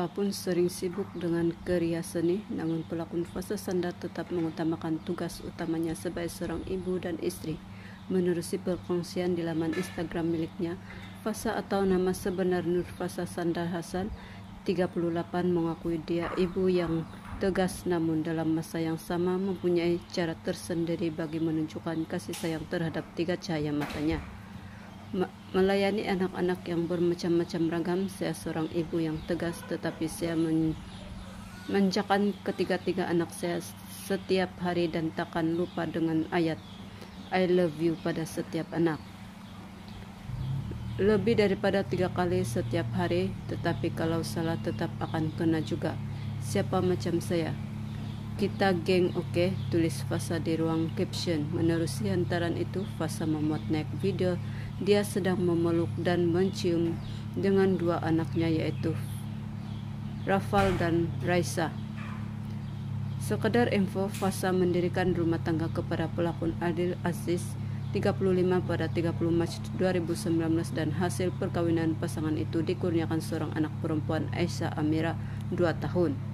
Walaupun sering sibuk dengan karya seni, namun pelakon Fasa Sanda tetap mengutamakan tugas utamanya sebagai seorang ibu dan istri. Menerusi perkongsian di laman Instagram miliknya, Fasa atau nama sebenar Nur Fasa Sanda Hasan, 38 mengakui dia ibu yang tegas namun dalam masa yang sama mempunyai cara tersendiri bagi menunjukkan kasih sayang terhadap tiga cahaya matanya melayani anak-anak yang bermacam-macam ragam. Saya seorang ibu yang tegas, tetapi saya men menjakan ketiga-tiga anak saya setiap hari dan takkan lupa dengan ayat I love you pada setiap anak. Lebih daripada tiga kali setiap hari, tetapi kalau salah tetap akan kena juga. Siapa macam saya? Kita geng oke, okay? tulis Fasa di ruang caption. Menerusi hantaran itu, Fasa memuat naik video dia sedang memeluk dan mencium dengan dua anaknya yaitu Rafal dan Raisa. Sekedar info, Fasa mendirikan rumah tangga kepada pelakon Adil Aziz 35 pada 30 Maret 2019 dan hasil perkawinan pasangan itu dikurniakan seorang anak perempuan Aisyah Amira 2 tahun.